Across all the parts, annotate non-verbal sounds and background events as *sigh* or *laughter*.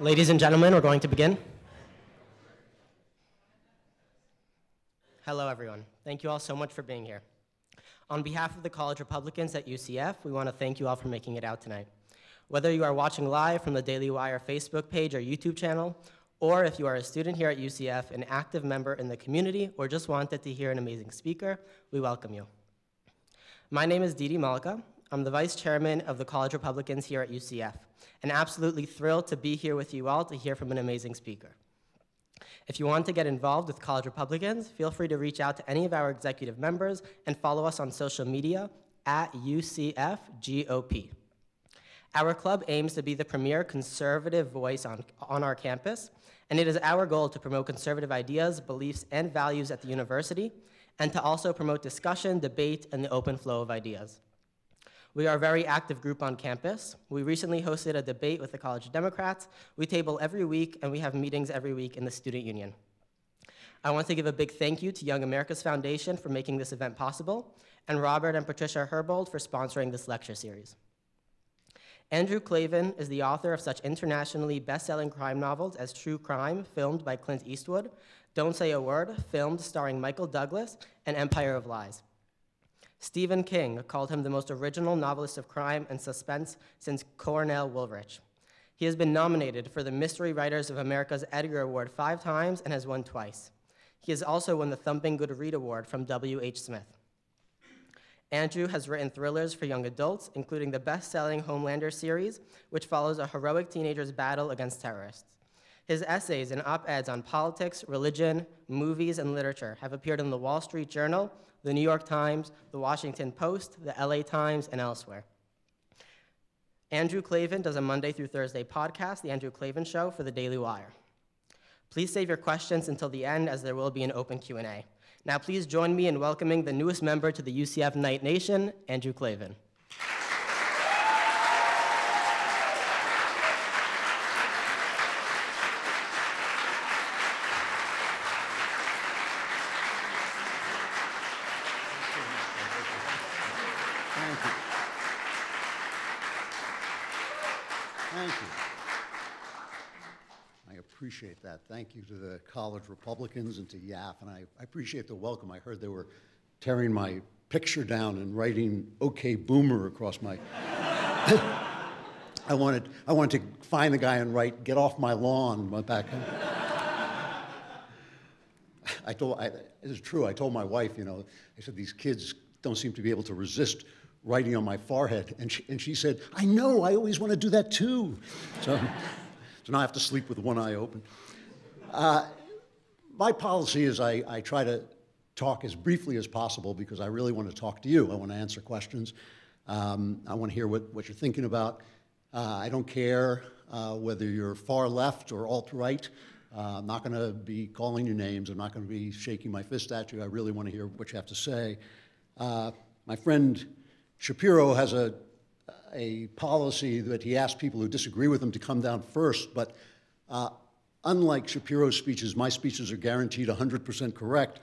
Ladies and gentlemen, we're going to begin. Hello, everyone. Thank you all so much for being here. On behalf of the College Republicans at UCF, we want to thank you all for making it out tonight. Whether you are watching live from the Daily Wire Facebook page or YouTube channel, or if you are a student here at UCF, an active member in the community, or just wanted to hear an amazing speaker, we welcome you. My name is Didi Malika. I'm the vice chairman of the College Republicans here at UCF, and absolutely thrilled to be here with you all to hear from an amazing speaker. If you want to get involved with College Republicans, feel free to reach out to any of our executive members and follow us on social media at UCFGOP. Our club aims to be the premier conservative voice on, on our campus, and it is our goal to promote conservative ideas, beliefs, and values at the university, and to also promote discussion, debate, and the open flow of ideas. We are a very active group on campus. We recently hosted a debate with the College Democrats. We table every week, and we have meetings every week in the Student Union. I want to give a big thank you to Young America's Foundation for making this event possible, and Robert and Patricia Herbold for sponsoring this lecture series. Andrew Klavan is the author of such internationally best-selling crime novels as True Crime, filmed by Clint Eastwood, Don't Say a Word, filmed starring Michael Douglas, and Empire of Lies. Stephen King called him the most original novelist of crime and suspense since Cornell Woolrich. He has been nominated for the Mystery Writers of America's Edgar Award five times and has won twice. He has also won the Thumping Good Read Award from W.H. Smith. Andrew has written thrillers for young adults, including the best-selling Homelander series, which follows a heroic teenager's battle against terrorists. His essays and op-eds on politics, religion, movies, and literature have appeared in the Wall Street Journal, the New York Times, the Washington Post, the LA Times, and elsewhere. Andrew Klavan does a Monday through Thursday podcast, The Andrew Klavan Show, for the Daily Wire. Please save your questions until the end as there will be an open Q&A. Now please join me in welcoming the newest member to the UCF Knight Nation, Andrew Klavan. appreciate that. Thank you to the college Republicans and to YAF, and I, I appreciate the welcome. I heard they were tearing my picture down and writing "OK Boomer" across my. *laughs* I wanted, I wanted to find the guy and write "Get off my lawn" back. *laughs* I told, I, true. I told my wife, you know, I said these kids don't seem to be able to resist writing on my forehead, and she, and she said, I know. I always want to do that too. So. *laughs* So now I have to sleep with one eye open. Uh, my policy is I, I try to talk as briefly as possible because I really want to talk to you. I want to answer questions. Um, I want to hear what, what you're thinking about. Uh, I don't care uh, whether you're far left or alt-right. Uh, I'm not going to be calling you names. I'm not going to be shaking my fist at you. I really want to hear what you have to say. Uh, my friend Shapiro has a a policy that he asks people who disagree with him to come down first, but uh, unlike Shapiro's speeches, my speeches are guaranteed 100% correct.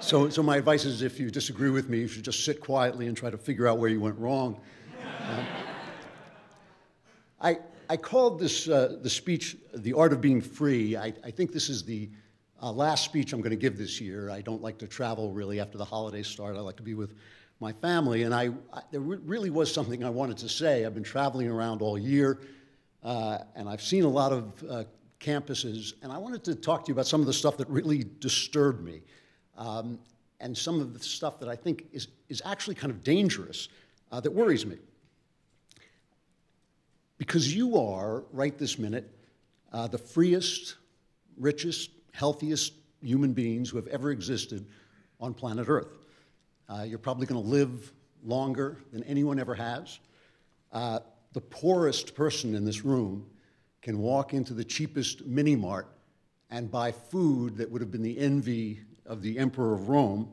so, so my advice is if you disagree with me, you should just sit quietly and try to figure out where you went wrong. Uh, I, I called this uh, the speech "The Art of Being Free." I, I think this is the uh, last speech I'm going to give this year. I don't like to travel really after the holidays start. I like to be with my family. And I, I there really was something I wanted to say. I've been traveling around all year, and I've seen a lot of uh, campuses, and I wanted to talk to you about some of the stuff that really disturbed me, um, and some of the stuff that I think is, is actually kind of dangerous, uh, that worries me. Because you are, right this minute, uh, the freest, richest, healthiest human beings who have ever existed on planet Earth. Uh, you're probably going to live longer than anyone ever has. The poorest person in this room can walk into the cheapest mini mart and buy food that would have been the envy of the emperor of Rome.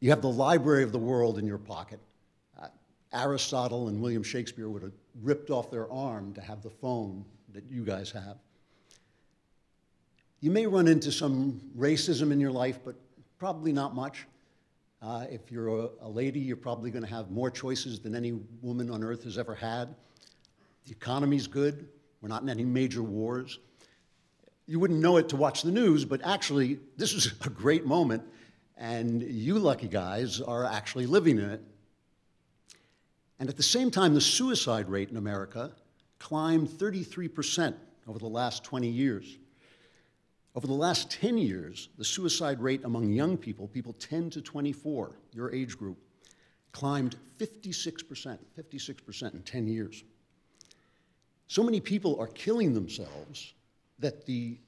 You have the library of the world in your pocket. Uh, Aristotle and William Shakespeare would have ripped off their arm to have the phone that you guys have. You may run into some racism in your life, but probably not much. Uh, if you're a, a lady, you're probably going to have more choices than any woman on earth has ever had. The economy's good. We're not in any major wars. You wouldn't know it to watch the news, but actually, this is *laughs* a great moment, and you lucky guys are actually living in it. And at the same time, the suicide rate in America climbed 33% over the last 20 years. Over the last 10 years, the suicide rate among young people, people 10 to 24, your age group, climbed 56%, 56% in 10 years. So many people are killing themselves that the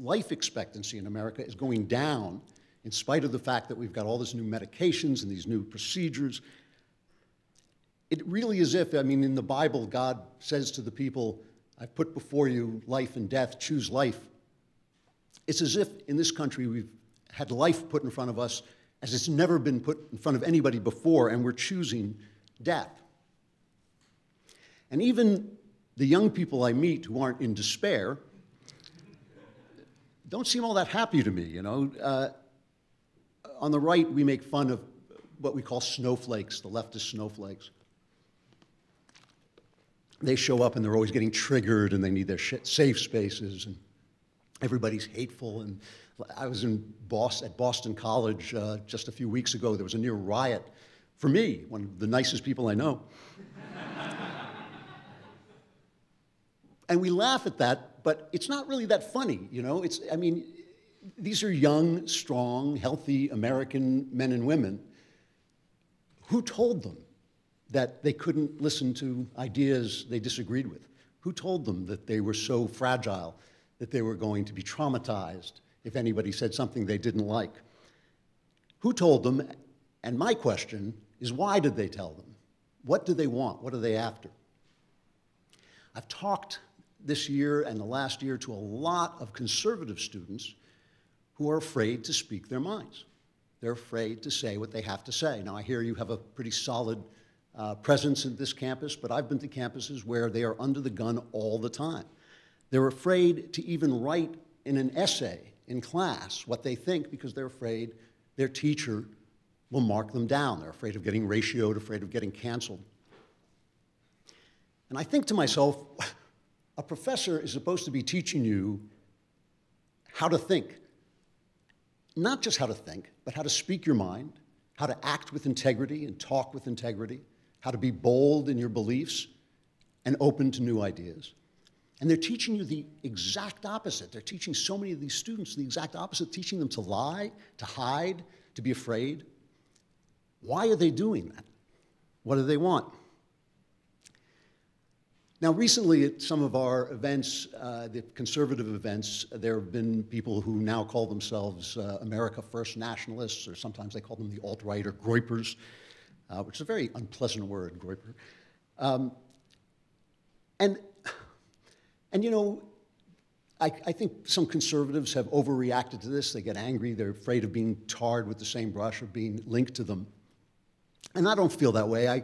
life expectancy in America is going down in spite of the fact that we've got all these new medications and these new procedures. It really is if, I mean, in the Bible, God says to the people, I've put before you life and death, choose life. It's as if in this country we've had life put in front of us as it's never been put in front of anybody before, and we're choosing death. And even the young people I meet who aren't in despair don't seem all that happy to me, you know. Uh, on the right, we make fun of what we call snowflakes, the leftist snowflakes. They show up and they're always getting triggered and they need their safe spaces and everybody's hateful. And I was in Boston, at Boston College uh, just a few weeks ago. There was a near riot for me, one of the nicest people I know. *laughs* and we laugh at that, but it's not really that funny, you know? It's, I mean, these are young, strong, healthy American men and women. Who told them that they couldn't listen to ideas they disagreed with? Who told them that they were so fragile that they were going to be traumatized if anybody said something they didn't like? Who told them? And my question is why did they tell them? What do they want? What are they after? I've talked this year and the last year to a lot of conservative students who are afraid to speak their minds. They're afraid to say what they have to say. Now, I hear you have a pretty solid uh, presence in this campus, but I've been to campuses where they are under the gun all the time. They're afraid to even write in an essay in class what they think because they're afraid their teacher will mark them down. They're afraid of getting ratioed, afraid of getting canceled. And I think to myself, a professor is supposed to be teaching you how to think. Not just how to think, but how to speak your mind, how to act with integrity and talk with integrity, how to be bold in your beliefs and open to new ideas. And they're teaching you the exact opposite. They're teaching so many of these students the exact opposite, teaching them to lie, to hide, to be afraid. Why are they doing that? What do they want? Now, recently at some of our events, uh, the conservative events, there have been people who now call themselves uh, America First Nationalists, or sometimes they call them the alt right or Groypers, uh, which is a very unpleasant word, Groyper. Um, and, and you know, I, I, think some conservatives have overreacted to this. They get angry, they're afraid of being tarred with the same brush or being linked to them. And I don't feel that way. I,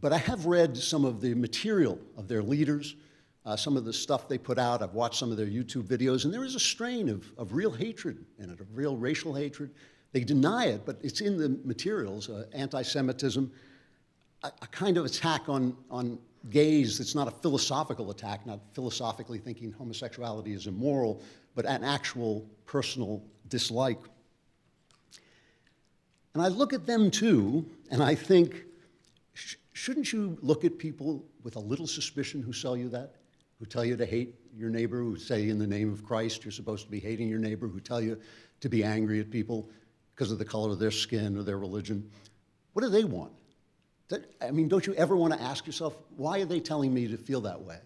but I have read some of the material of their leaders, uh, some of the stuff they put out. I've watched some of their YouTube videos, and there is a strain of, of real hatred in it, of real racial hatred. They deny it, but it's in the materials uh, anti Semitism, a, a, kind of attack on, on gays that's not a philosophical attack, not philosophically thinking homosexuality is immoral, but an actual personal dislike. And I look at them too, and I think, Shouldn't you look at people with a little suspicion who sell you that? Who tell you to hate your neighbor, who say in the name of Christ you're supposed to be hating your neighbor, who tell you to be angry at people because of the color of their skin or their religion? What do they want? I mean, don't you ever want to ask yourself, why are they telling me to feel that way?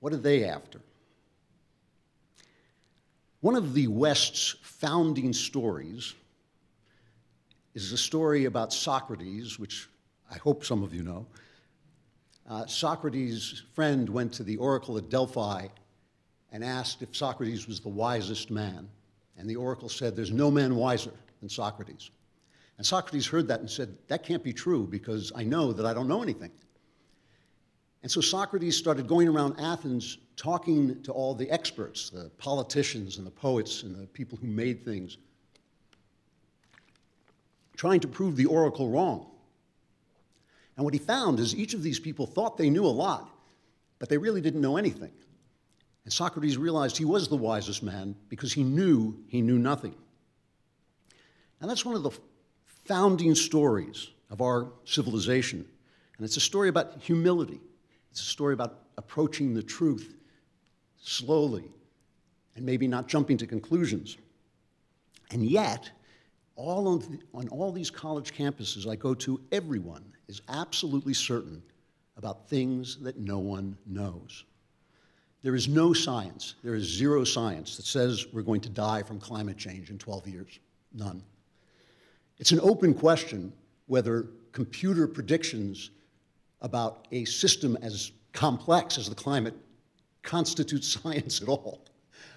What are they after? One of the West's founding stories is a story about Socrates, which I hope some of you know. Uh, Socrates' friend went to the oracle at Delphi and asked if Socrates was the wisest man. And the oracle said, There's no man wiser than Socrates. And Socrates heard that and said, That can't be true because I know that I don't know anything. And so Socrates started going around Athens talking to all the experts, the politicians and the poets and the people who made things, trying to prove the oracle wrong. And what he found is each of these people thought they knew a lot, but they really didn't know anything. And Socrates realized he was the wisest man because he knew he knew nothing. And that's one of the founding stories of our civilization. And it's a story about humility. It's a story about approaching the truth slowly and maybe not jumping to conclusions. And yet, all the, on all these college campuses I go to, everyone is absolutely certain about things that no one knows. There is no science, there is zero science that says we're going to die from climate change in 12 years. None. It's an open question whether computer predictions about a system as complex as the climate constitute *laughs* science at all.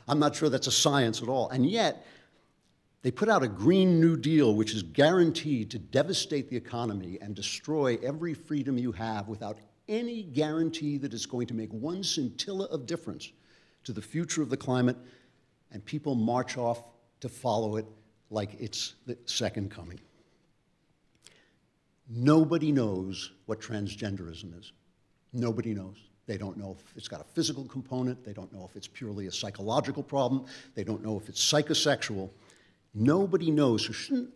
I'm not sure that's a science at all. And yet, they put out a Green New Deal, which is guaranteed to devastate the economy and destroy every freedom you have without any guarantee that it's going to make one scintilla of difference to the future of the climate, and people march off to follow it like it's the second coming. Nobody knows what transgenderism is. Nobody knows. They don't know if it's got a physical component. They don't know if it's purely a psychological problem. They don't know if it's psychosexual. Nobody knows. So shouldn't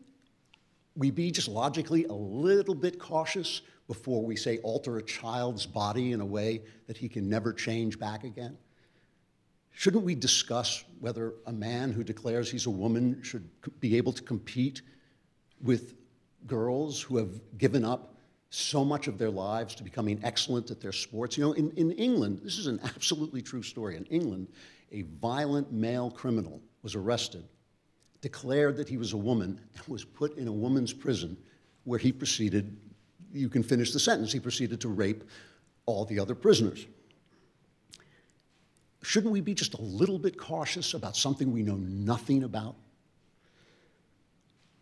we be just logically a little bit cautious before we say alter a child's body in a way that he can never change back again? Shouldn't we discuss whether a man who declares he's a woman should be able to compete with girls who have given up so much of their lives to becoming excellent at their sports? You know, in, in England, this is an absolutely true story. In England, a violent male criminal was arrested, declared that he was a woman, and was put in a woman's prison where he proceeded, you can finish the sentence, he proceeded to rape all the other prisoners shouldn't we be just a little bit cautious about something we know nothing about?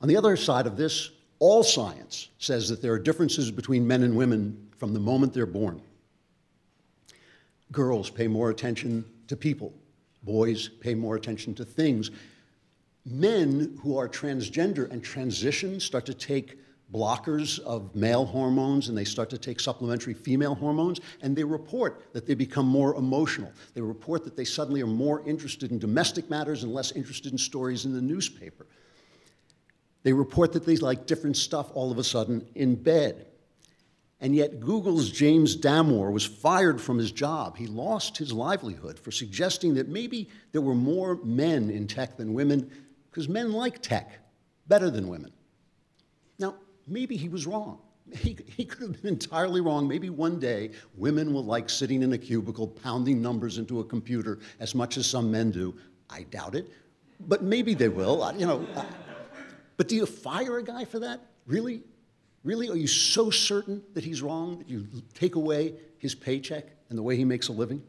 On the other side of this, all science says that there are differences between men and women from the moment they're born. Girls pay more attention to people, boys pay more attention to things. Men who are transgender and transition start to take blockers of male hormones and they start to take supplementary female hormones, and they report that they become more emotional. They report that they suddenly are more interested in domestic matters and less interested in stories in the newspaper. They report that they like different stuff all of a sudden in bed. And yet, Google's James Damore was fired from his job. He lost his livelihood for suggesting that maybe there were more men in tech than women because men like tech better than women. Now, maybe he was wrong. He, he could have been entirely wrong. Maybe one day women will like sitting in a cubicle pounding numbers into a computer as much as some men do. I doubt it, but maybe they will. You know, but do you fire a guy for that? Really? Really? Are you so certain that he's wrong that you take away his paycheck and the way he makes a living?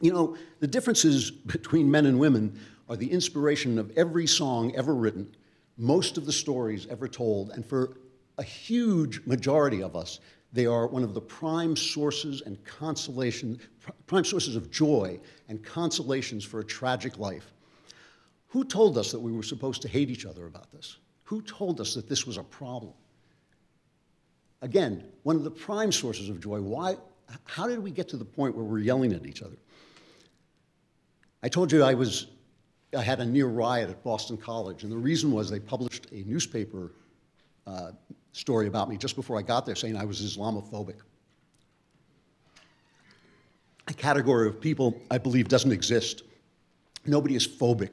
You know, the differences between men and women are the inspiration of every song ever written most of the stories ever told, and for a huge majority of us, they are one of the prime sources and consolation, prime sources of joy and consolations for a tragic life. Who told us that we were supposed to hate each other about this? Who told us that this was a problem? Again, one of the prime sources of joy. Why, how did we get to the point where we're yelling at each other? I told you I was I had a near riot at Boston College, and the reason was they published a newspaper uh, story about me just before I got there saying I was Islamophobic. A category of people I believe doesn't exist. Nobody is phobic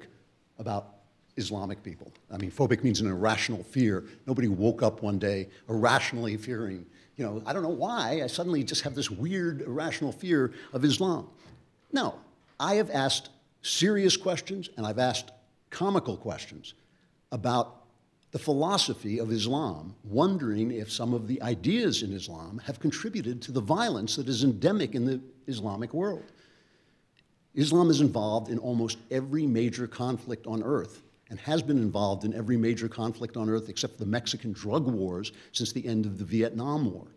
about Islamic people. I mean, phobic means an irrational fear. Nobody woke up one day irrationally fearing, you know, I don't know why, I suddenly just have this weird irrational fear of Islam. No, I have asked serious questions and I've asked comical questions about the philosophy of Islam, wondering if some of the ideas in Islam have contributed to the violence that is endemic in the Islamic world. Islam is involved in almost every major conflict on earth and has been involved in every major conflict on earth except the Mexican drug wars since the end of the Vietnam War.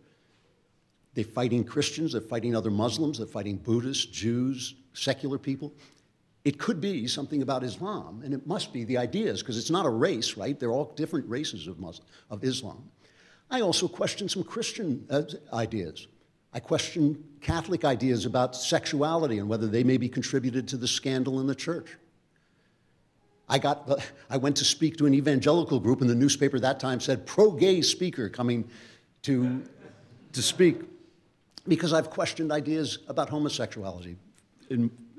They're fighting Christians, they're fighting other Muslims, they're fighting Buddhists, Jews, secular people. It could be something about Islam, and it must be the ideas, because it's not a race, right? They're all different races of, Muslim, of Islam. I also question some Christian uh, ideas. I question Catholic ideas about sexuality and whether they may be contributed to the scandal in the church. I, got, *laughs* I went to speak to an evangelical group, and the newspaper that time said, pro gay speaker coming to, to speak, because I've questioned ideas about homosexuality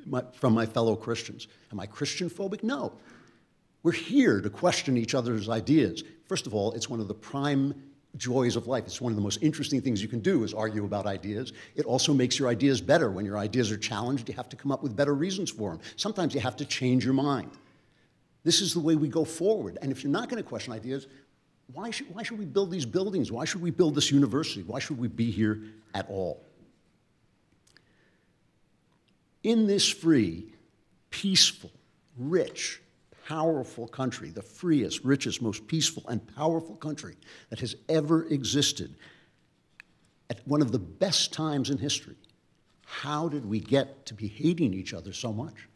my, from my fellow Christians. Am I Christian phobic? No. We're here to question each other's ideas. First of all, it's one of the prime joys of life. It's one of the most interesting things you can do is argue about ideas. It also makes your ideas better. When your ideas are challenged, you have to come up with better reasons for them. Sometimes you have to change your mind. This is the way we go forward. And if you're not going to question ideas, why should, why should we build these buildings? Why should we build this university? Why should we be here at all? In this free, peaceful, rich, powerful country, the freest, richest, most peaceful, and powerful country that has ever existed, at one of the best times in history, how did we get to be hating each other so much?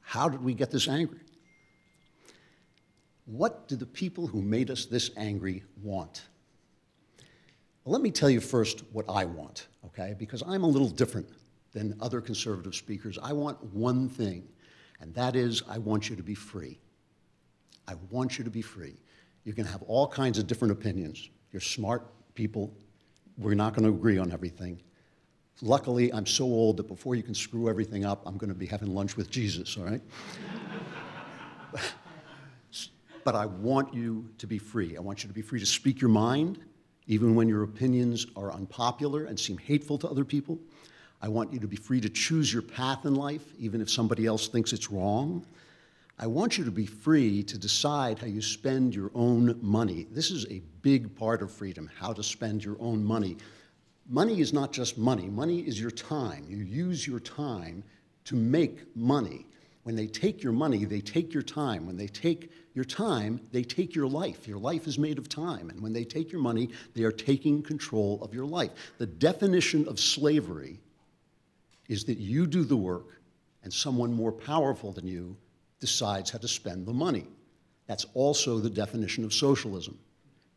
How did we get this angry? What do the people who made us this angry want? Well, let me tell you first what I want, okay? Because I'm a little different than other conservative speakers. I want one thing, and that is I want you to be free. I want you to be free. You can have all kinds of different opinions. You're smart people. We're not going to agree on everything. Luckily, I'm so old that before you can screw everything up, I'm going to be having lunch with Jesus, all right? *laughs* but I want you to be free. I want you to be free to speak your mind, even when your opinions are unpopular and seem hateful to other people. I want you to be free to choose your path in life, even if somebody else thinks it's wrong. I want you to be free to decide how you spend your own money. This is a big part of freedom, how to spend your own money. Money is not just money, money is your time. You use your time to make money. When they take your money, they take your time. When they take your time, they take your life. Your life is made of time. And when they take your money, they are taking control of your life. The definition of slavery is that you do the work and someone more powerful than you decides how to spend the money. That's also the definition of socialism.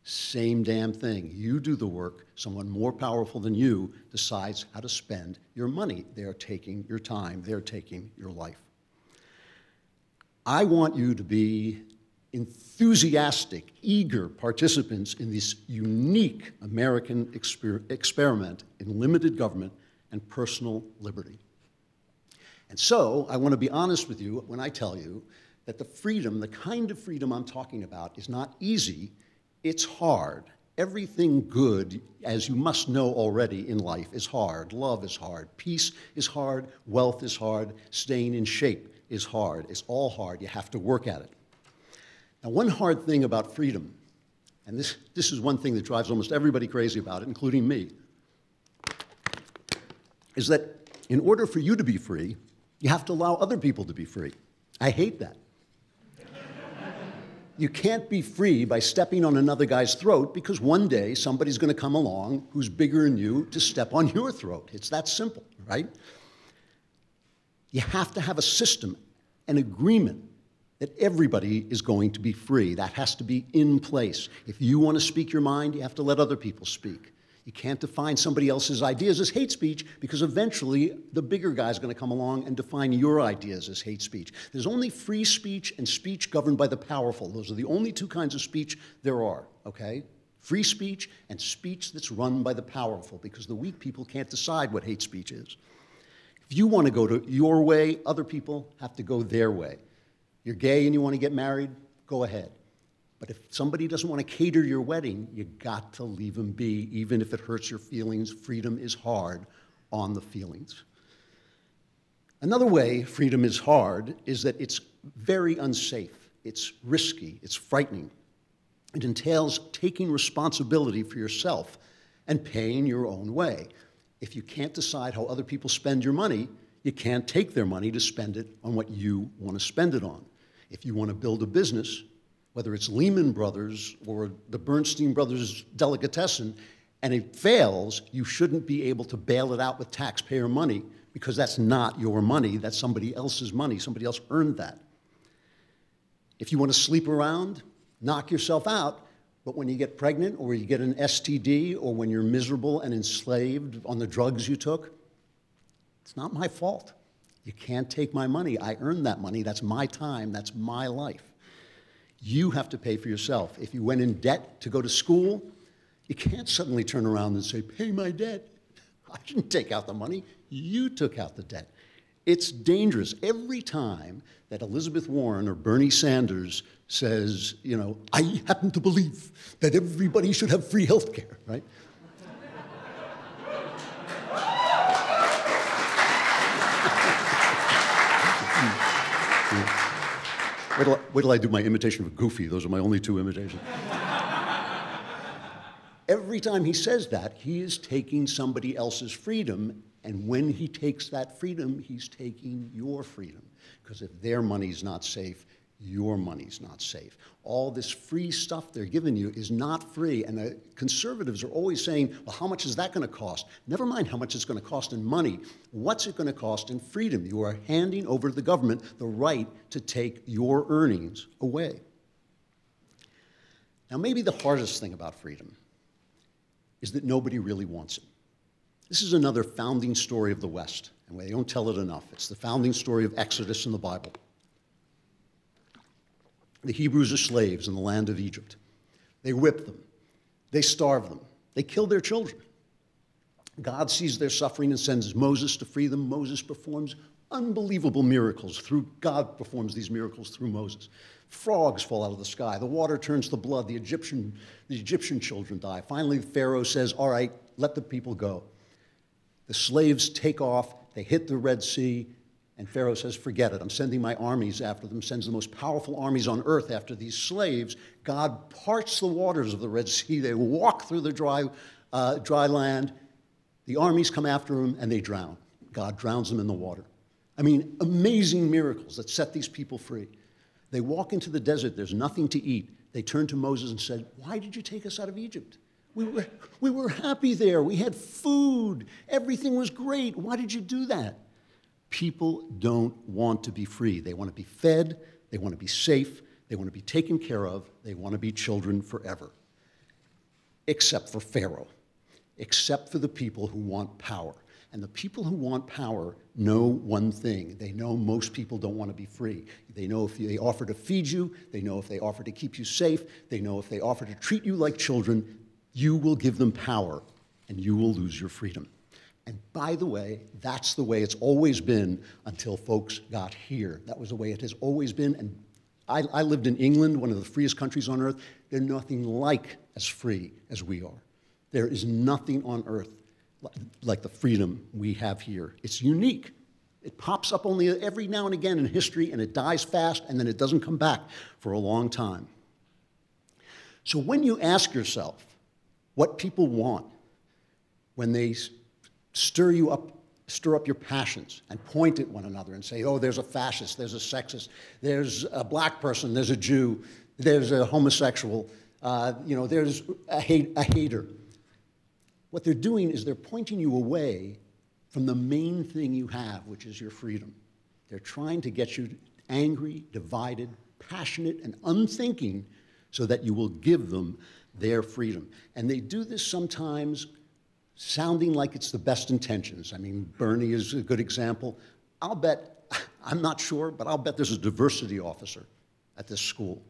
Same damn thing. You do the work, someone more powerful than you decides how to spend your money. They are taking your time, they're taking your life. I want you to be enthusiastic, eager participants in this unique American exper experiment in limited government and personal liberty. And so, I want to be honest with you when I tell you that the freedom, the kind of freedom I'm talking about, is not easy, it's hard. Everything good, as you must know already in life, is hard. Love is hard. Peace is hard. Wealth is hard. Staying in shape is hard. It's all hard. You have to work at it. Now, one hard thing about freedom, and this, this is one thing that drives almost everybody crazy about it, including me, is that in order for you to be free, you have to allow other people to be free. I hate that. you can't be free by stepping on another guy's throat because one day somebody's going to come along who's bigger than you to step on your throat. It's that simple, right? You have to have a system, an agreement that everybody is going to be free. That has to be in place. If you want to speak your mind, you have to let other people speak. You can't define somebody else's ideas as hate speech because eventually the bigger guy is going to come along and define your ideas as hate speech. There's only free speech and speech governed by the powerful. Those are the only two kinds of speech there are, okay? Free speech and speech that's run by the powerful because the weak people can't decide what hate speech is. If you want to go to your way, other people have to go their way. You're gay and you want to get married, go ahead. But if somebody doesn't want to cater your wedding, you got to leave them be, even if it hurts your feelings. Freedom is hard on the feelings. Another way freedom is hard is that it's very unsafe, it's risky, it's frightening. It entails taking responsibility for yourself and paying your own way. If you can't decide how other people spend your money, you can't take their money to spend it on what you want to spend it on. If you want to build a business, whether it's Lehman Brothers or the Bernstein Brothers delicatessen, and it fails, you shouldn't be able to bail it out with taxpayer money because that's not your money, that's somebody else's money. Somebody else earned that. If you want to sleep around, knock yourself out, But when you get pregnant or you get an STD or when you're miserable and enslaved on the drugs you took, it's not my fault. You can't take my money. I earned that money. That's my time. That's my life. You have to pay for yourself. If you went in debt to go to school, you can't suddenly turn around and say, Pay my debt. *laughs* I didn't take out the money. You took out the debt. It's dangerous. Every time that Elizabeth Warren or Bernie Sanders says, you know, I happen to believe that everybody should have free health care, right? Wait till, I, wait till I do my imitation of Goofy. Those are my only two imitations. Every time he says that, he is taking somebody else's freedom, and when he takes that freedom, he's taking your freedom. Because if their money's not safe, your money's not safe. All this free stuff they're giving you is not free. And the conservatives are always saying, well, how much is that going to cost? Never mind how much it's going to cost in money. What's it going to cost in freedom? You are handing over to the government the right to take your earnings away. Now, maybe the hardest thing about freedom is that nobody really wants it. This is another founding story of the West, and we don't tell it enough. It's the founding story of Exodus in the Bible. The Hebrews are slaves in the land of Egypt. They whip them, they starve them, they kill their children. God sees their suffering and sends Moses to free them. Moses performs unbelievable miracles through God performs these miracles through Moses. Frogs fall out of the sky. The water turns to blood. The Egyptian, the Egyptian children die. Finally, Pharaoh says, All right, let the people go. The slaves take off. They hit the Red Sea. And Pharaoh says, Forget it. I'm sending my armies after them, sends the most powerful armies on earth after these slaves. God parts the waters of the Red Sea. They walk through the dry, uh, dry land. The armies come after them and they drown. God drowns them in the water. I mean, amazing miracles that set these people free. They walk into the desert, there's nothing to eat. They turn to Moses and said, Why did you take us out of Egypt? We were, we were happy there. We had food. Everything was great. Why did you do that? People don't want to be free. They want to be fed, they want to be safe, they want to be taken care of, they want to be children forever. Except for Pharaoh, except for the people who want power. And the people who want power know one thing. They know most people don't want to be free. They know if they offer to feed you, they know if they offer to keep you safe, they know if they offer to treat you like children, you will give them power and you will lose your freedom. And by the way, that's the way it's always been until folks got here. That was the way it has always been. And I, I lived in England, one of the freest countries on earth. They're nothing like as free as we are. There is nothing on earth like the freedom we have here. It's unique. It pops up only every now and again in history, and it dies fast, and then it doesn't come back for a long time. So when you ask yourself what people want when they stir you up, stir up your passions and point at one another and say, oh, there's a fascist, there's a sexist, there's a black person, there's a Jew, there's a homosexual, uh, you know, there's a, hate, a hater. What they're doing is they're pointing you away from the main thing you have, which is your freedom. They're trying to get you angry, divided, passionate, and unthinking so that you will give them their freedom. And they do this sometimes sounding like it's the best intentions. I mean, Bernie is a good example. I'll bet, *laughs* I'm not sure, but I'll bet there's a diversity officer at this school.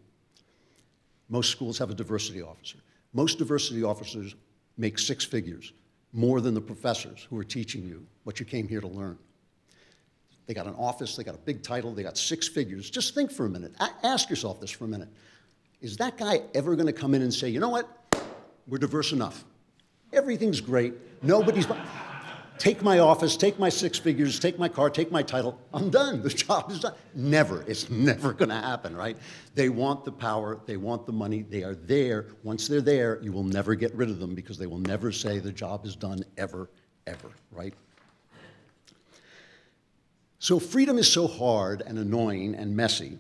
Most schools have a diversity officer. Most diversity officers make six figures, more than the professors who are teaching you what you came here to learn. They got an office, they got a big title, they got six figures. Just think for a minute. Ask yourself this for a minute. Is that guy ever going to come in and say, you know what? We're diverse enough. Everything's great. Nobody's. Take my office, take my six figures, take my car, take my title. I'm done. The *laughs* job is done. Never. It's never *laughs* going to happen, right? They want the power, they want the money, they are there. Once they're there, you will never get rid of them because they will never say the job is done ever, ever, right? So freedom is so hard and annoying and messy.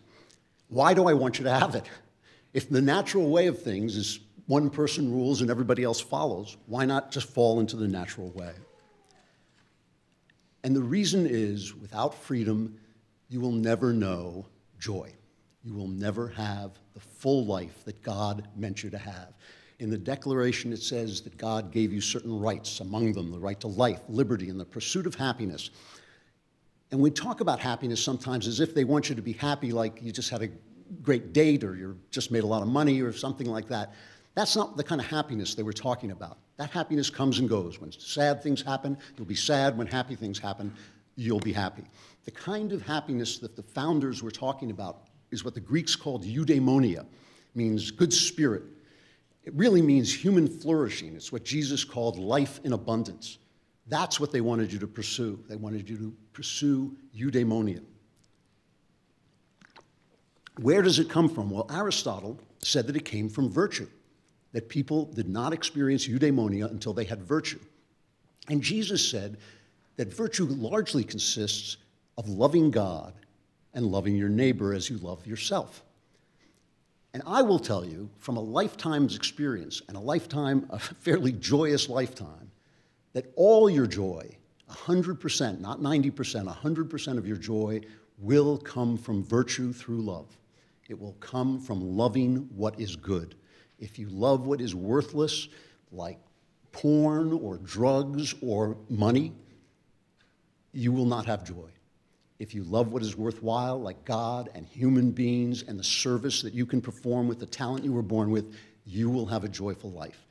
Why do I want you to have it? If the natural way of things is one person rules and everybody else follows, why not just fall into the natural way? And the reason is without freedom, you will never know joy. you will never have the full life that God meant you to have. In the Declaration, it says that God gave you certain rights, among them the right to life, liberty, and the pursuit of happiness. And we talk about happiness sometimes as if they want you to be happy like you just had a great date or you just made a lot of money or something like that. That's not the kind of happiness they were talking about. That happiness comes and goes. When sad things happen, you'll be sad. When happy things happen, you'll be happy. The kind of happiness that the founders were talking about is what the Greeks called eudaimonia, means good spirit. It really means human flourishing. It's what Jesus called life in abundance. That's what they wanted you to pursue. They wanted you to pursue eudaimonia. Where does it come from? Well, Aristotle said that it came from virtue, that people did not experience eudaimonia until they had virtue. And Jesus said that virtue largely consists of loving God and loving your neighbor as you love yourself. And I will tell you from a lifetime's experience and a lifetime, a fairly joyous lifetime, that all your joy, 100%, not 90%, 100% of your joy will come from virtue through love. It will come from loving what is good. If you love what is worthless, like porn or drugs or money, you will not have joy. If you love what is worthwhile, like God and human beings and the service that you can perform with the talent you were born with, you will have a joyful life.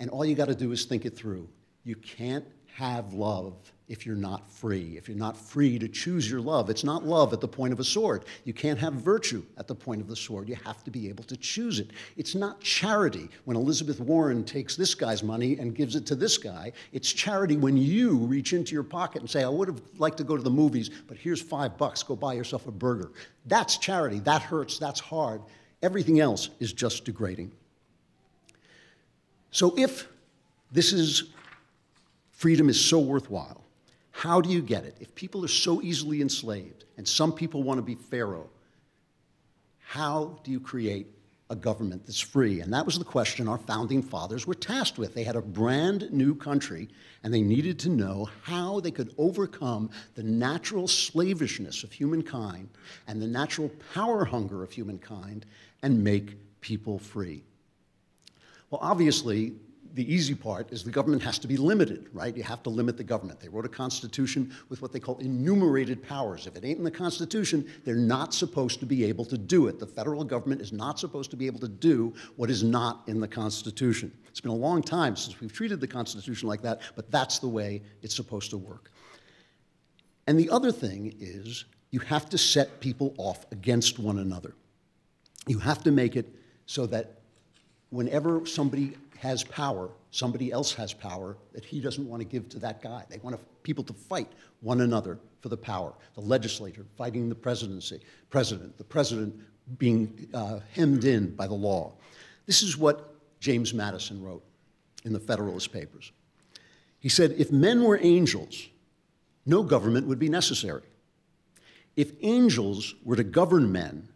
And all you got to do is think it through. You can't have love if you're not free. If you're not free to choose your love, it's not love at the point of a sword. You can't have virtue at the point of the sword. You have to be able to choose it. It's not charity when Elizabeth Warren takes this guy's money and gives it to this guy. It's charity when you reach into your pocket and say, I would have liked to go to the movies, but here's five bucks. Go buy yourself a burger. That's charity. That hurts. That's hard. Everything else is just degrading. So if this is freedom is so worthwhile, how do you get it? If people are so easily enslaved, and some people want to be Pharaoh, how do you create a government that's free? And that was the question our founding fathers were tasked with. They had a brand new country, and they needed to know how they could overcome the natural slavishness of humankind and the natural power hunger of humankind and make people free. Well, obviously, the easy part is the government has to be limited, right? You have to limit the government. They wrote a constitution with what they call enumerated powers. If it ain't in the Constitution, they're not supposed to be able to do it. The federal government is not supposed to be able to do what is not in the Constitution. It's been a long time since we've treated the Constitution like that, but that's the way it's supposed to work. And the other thing is you have to set people off against one another. You have to make it so that whenever somebody has power, somebody else has power that he doesn't want to give to that guy. They want people to fight one another for the power. The legislature fighting the presidency, president, the president being uh, hemmed in by the law. This is what James Madison wrote in the Federalist Papers. He said, if men were angels, no government would be necessary. If angels were to govern men,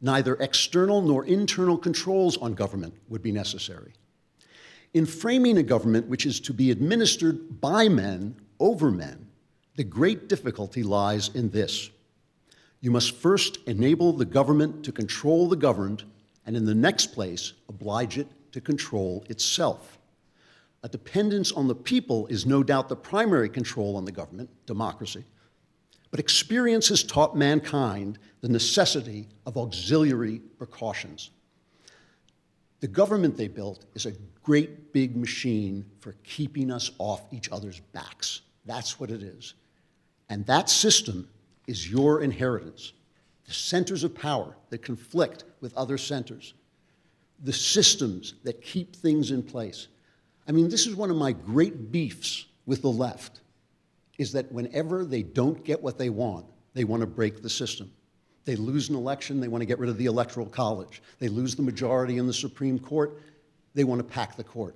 neither external nor internal controls on government would be necessary. In framing a government which is to be administered by men over men, the great difficulty lies in this. You must first enable the government to control the governed, and in the next place, oblige it to control itself. A dependence on the people is no doubt the primary control on the government, democracy, but experience has taught mankind the necessity of auxiliary precautions. The government they built is a great big machine for keeping us off each other's backs. That's what it is. And that system is your inheritance. The centers of power that conflict with other centers, the systems that keep things in place. I mean, this is one of my great beefs with the left, is that whenever they don't get what they want, they want to break the system. They lose an election, they want to get rid of the Electoral College. They lose the majority in the Supreme Court, they want to pack the court.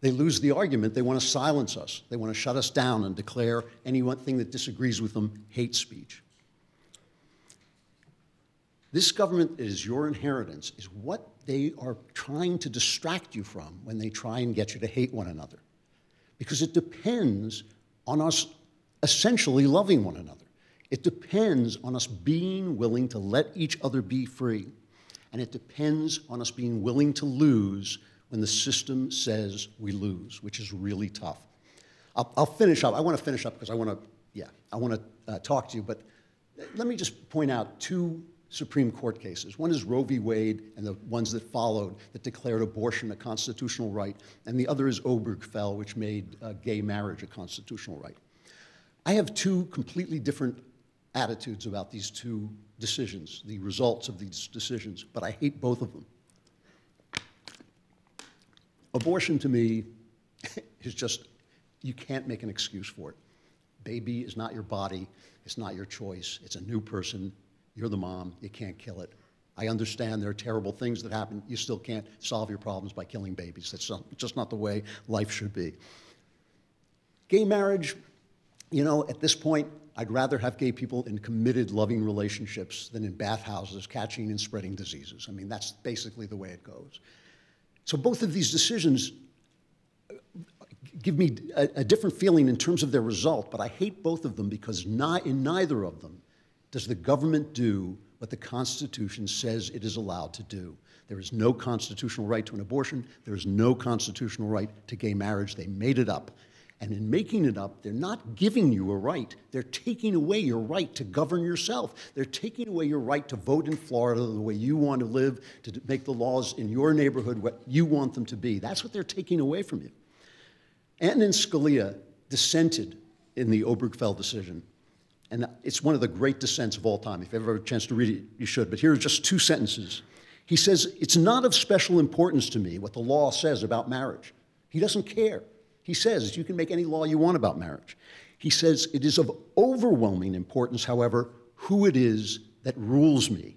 They lose the argument, they want to silence us. They want to shut us down and declare anything that disagrees with them hate speech. This government is your inheritance, is what they are trying to distract you from when they try and get you to hate one another. Because it depends on us essentially loving one another. It depends on us being willing to let each other be free. And it depends on us being willing to lose when the system says we lose, which is really tough. I'll, I'll finish up. I want to finish up because I want to, yeah, I want to uh, talk to you. But let me just point out two Supreme Court cases. One is Roe v. Wade and the ones that followed that declared abortion a constitutional right, and the other is Obergefell, which made uh, gay marriage a constitutional right. I have two completely different attitudes about these two decisions, the results of these decisions, but I hate both of them. Abortion to me *laughs* is just, you can't make an excuse for it. Baby is not your body, it's not your choice, it's a new person, you're the mom, you can't kill it. I understand there are terrible things that happen, you still can't solve your problems by killing babies. That's just not the way life should be. Gay marriage, you know, at this point, I'd rather have gay people in committed, loving relationships than in bathhouses catching and spreading diseases. I mean, that's basically the way it goes. So both of these decisions uh, give me a, a, different feeling in terms of their result, but I hate both of them because not, in neither of them does the government do what the Constitution says it is allowed to do. There is no constitutional right to an abortion. There is no constitutional right to gay marriage. They made it up. And in making it up, they're not giving you a right. They're taking away your right to govern yourself. They're taking away your right to vote in Florida the way you want to live, to make the laws in your neighborhood what you want them to be. That's what they're taking away from you. Antonin Scalia dissented in the Obergefell decision. And it's one of the great dissents of all time. If you ever have a chance to read it, you should. But here are just two sentences. He says, It's not of special importance to me what the law says about marriage. He doesn't care. He says you can make any law you want about marriage. He says it is of overwhelming importance, however, who it is that rules me.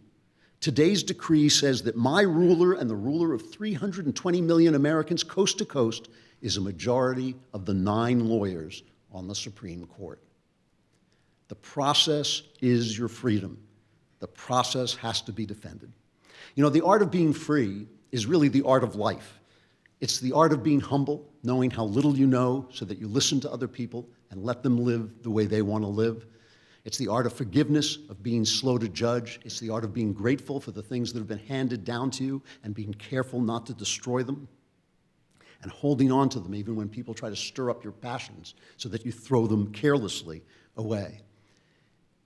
Today's decree says that my ruler and the ruler of 320 million Americans coast to coast is a majority of the nine lawyers on the Supreme Court. The process is your freedom. The process has to be defended. You know, the art of being free is really the art of life. It's the art of being humble, knowing how little you know so that you listen to other people and let them live the way they want to live. It's the art of forgiveness, of being slow to judge. It's the art of being grateful for the things that have been handed down to you and being careful not to destroy them and holding on to them even when people try to stir up your passions so that you throw them carelessly away.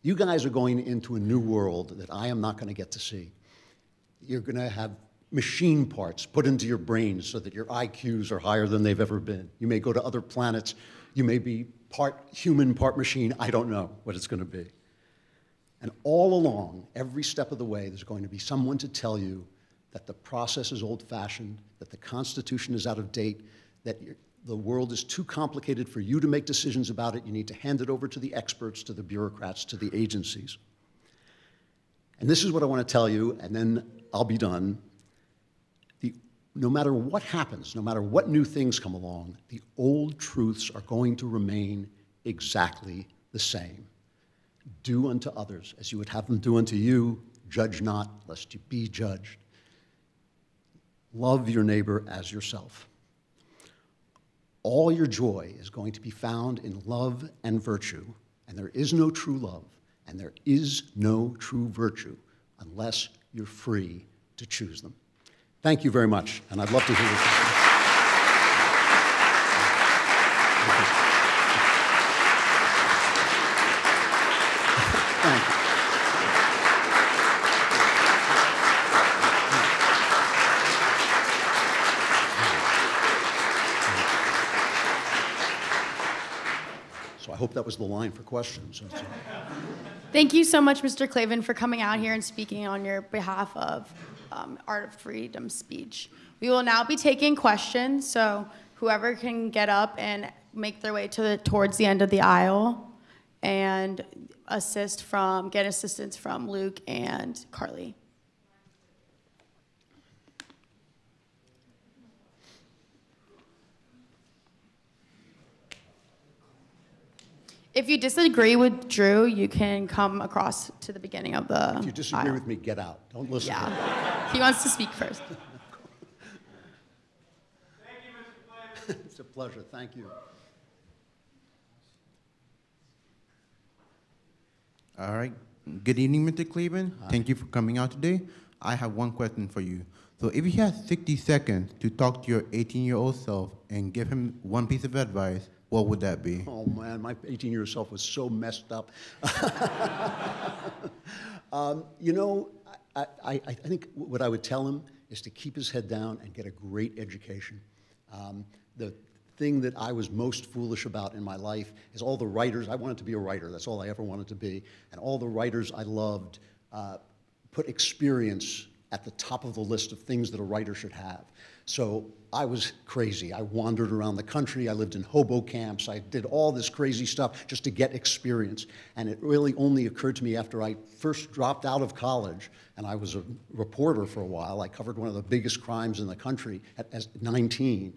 You guys are going into a new world that I am not going to get to see. You're going to have machine parts put into your brain so that your IQs are higher than they've ever been. You may go to other planets. You may be part human, part machine. I don't know what it's going to be. And all along, every step of the way, there's going to be someone to tell you that the process is old fashioned, that the Constitution is out of date, that the world is too complicated for you to make decisions about it. You need to hand it over to the experts, to the bureaucrats, to the agencies. And this is what I want to tell you, and then I'll be done no matter what happens, no matter what new things come along, the old truths are going to remain exactly the same. Do unto others as you would have them do unto you. Judge not, lest you be judged. Love your neighbor as yourself. All your joy is going to be found in love and virtue, and there is no true love, and there is no true virtue unless you're free to choose them. Thank you very much, and I'd love to hear hope that was the line for questions. Thank you so much, Mr. Klavan, for coming out here and speaking on your behalf of um, Art of Freedom speech. We will now be taking questions, so whoever can get up and make their way to the, towards the end of the aisle and assist from, get assistance from Luke and Carly. If you disagree with Drew, you can come across to the beginning of the. If you disagree aisle. with me, get out. Don't listen. to me. Yeah. he wants to speak first. *laughs* It's a pleasure. Thank you. All right. Good evening, Mr. Klavan. Thank you for coming out today. I have one question for you. So, if you had 60 seconds to talk to your 18-year-old self and give him one piece of advice, what would that be? Oh man, my 18 year old self was so messed up. *laughs* um, you know, I, I, I think what I would tell him is to keep his head down and get a great education. Um, the thing that I was most foolish about in my life is all the writers. I wanted to be a writer. That's all I ever wanted to be. And all the writers I loved uh, put experience at the top of the list of things that a writer should have. So I was crazy. I wandered around the country. I lived in hobo camps. I did all this crazy stuff just to get experience. And it really only occurred to me after I first dropped out of college and I was a reporter for a while. I covered one of the biggest crimes in the country at, at 19.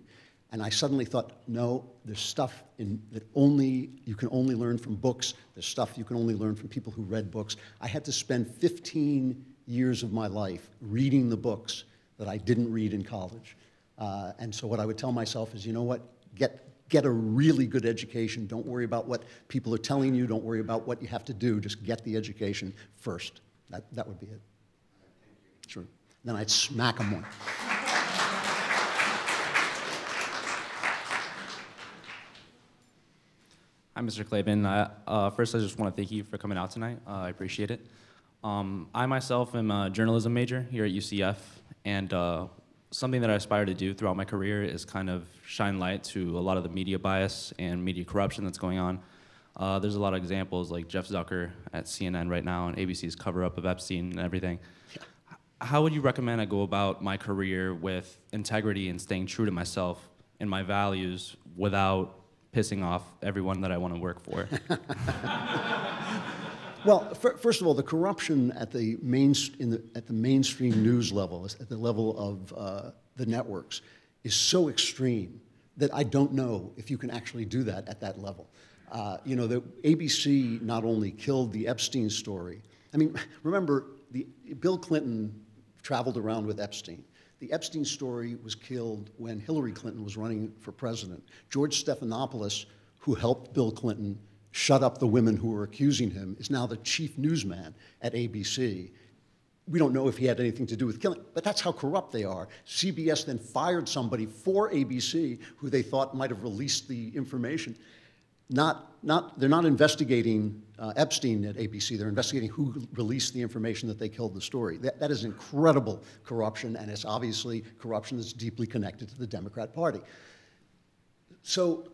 And I suddenly thought, no, there's stuff in, that only you can only learn from books. There's stuff you can only learn from people who read books. I had to spend 15 years of my life reading the books that I didn't read in college. Uh, and so what I would tell myself is, you know what, get, get a really good education. Don't worry about what people are telling you. Don't worry about what you have to do. Just get the education first. That, that would be it. Sure. Then I'd smack them one. Hi, Mr. Klavan. Uh, first, I just want to thank you for coming out tonight. Uh, I appreciate it. Um, I myself am a journalism major here at UCF, and uh, something that I aspire to do throughout my career is kind of shine light to a lot of the media bias and media corruption that's going on. Uh, there's a lot of examples like Jeff Zucker at CNN right now and ABC's cover up of Epstein and everything. How would you recommend I go about my career with integrity and staying true to myself and my values without pissing off everyone that I want to work for? *laughs* *laughs* Well, first of all, the corruption at the, main, in the, at the mainstream news level, at the level of uh, the networks, is so extreme that I don't know if you can actually do that at that level. Uh, you know, the ABC not only killed the Epstein story. I mean, *laughs* remember, the, Bill Clinton traveled around with Epstein. The Epstein story was killed when Hillary Clinton was running for president. George Stephanopoulos, who helped Bill Clinton shut up the women who were accusing him, is now the chief newsman at ABC. We don't know if he had anything to do with killing, but that's how corrupt they are. CBS then fired somebody for ABC who they thought might have released the information. Not, not, they're not investigating uh, Epstein at ABC, they're investigating who released the information that they killed the story. That, that is incredible corruption, and it's obviously corruption that's deeply connected to the Democrat Party. So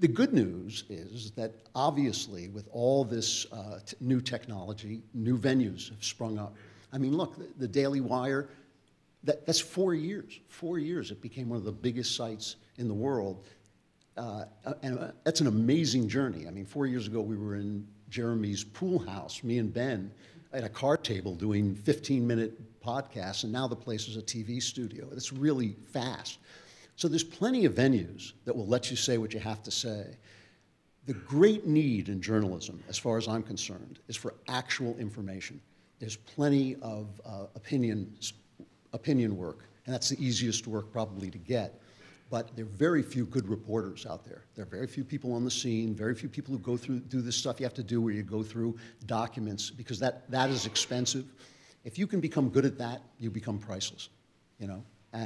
the good news is that obviously, with all this uh, new technology, new venues have sprung up. I mean, look, the, the Daily Wire, that, that's four years. Four years, it became one of the biggest sites in the world. Uh, and uh, that's an amazing journey. I mean, four years ago, we were in Jeremy's pool house, me and Ben, at a card table doing 15 minute podcasts, and now the place is a TV studio. It's really fast. So there's plenty of venues that will let you say what you have to say. The great need in journalism, as far as I'm concerned, is for actual information. There's plenty of uh, opinion, opinion work, and that's the easiest work probably to get. But there are very few good reporters out there. There are very few people on the scene, very few people who go through, do this stuff you have to do where you go through documents, because that, that is expensive. If you can become good at that, you become priceless, you know?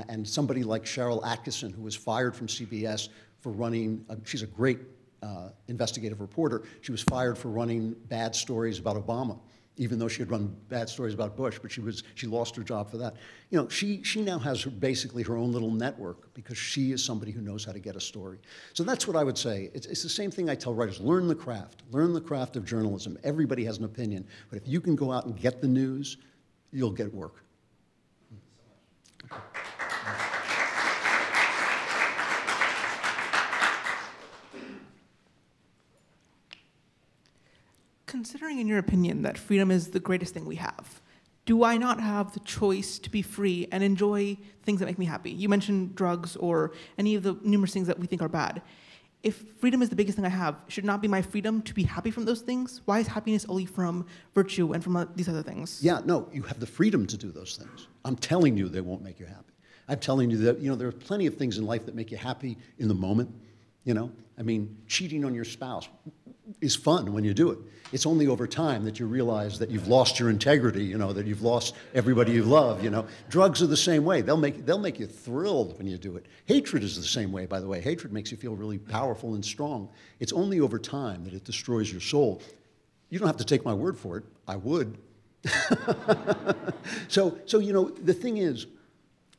And somebody like Sharyl Attkisson, who was fired from CBS for running, uh, she's a great uh, investigative reporter, she was fired for running bad stories about Obama, even though she had run bad stories about Bush, but she, was, she lost her job for that. You know, she, she now has her, basically her own little network because she is somebody who knows how to get a story. So that's what I would say. It's, it's the same thing I tell writers, learn the craft, learn the craft of journalism. Everybody has an opinion, but if you can go out and get the news, you'll get work. Considering, in your opinion, that freedom is the greatest thing we have, do I not have the choice to be free and enjoy things that make me happy? You mentioned drugs or any of the numerous things that we think are bad. If freedom is the biggest thing I have, should not be my freedom to be happy from those things? Why is happiness only from virtue and from uh, these other things? Yeah, no, you have the freedom to do those things. I'm telling you they won't make you happy. I'm telling you that, you know, there are plenty of things in life that make you happy in the moment, you know? I mean, cheating on your spouse is fun when you do it. It's only over time that you realize that you've lost your integrity, you know, that you've lost everybody you love, you know. Drugs are the same way. They'll make, they'll make you thrilled when you do it. Hatred is the same way, by the way. Hatred makes you feel really powerful and strong. It's only over time that it destroys your soul. You don't have to take my word for it. I would. *laughs* so, so, you know, the thing is,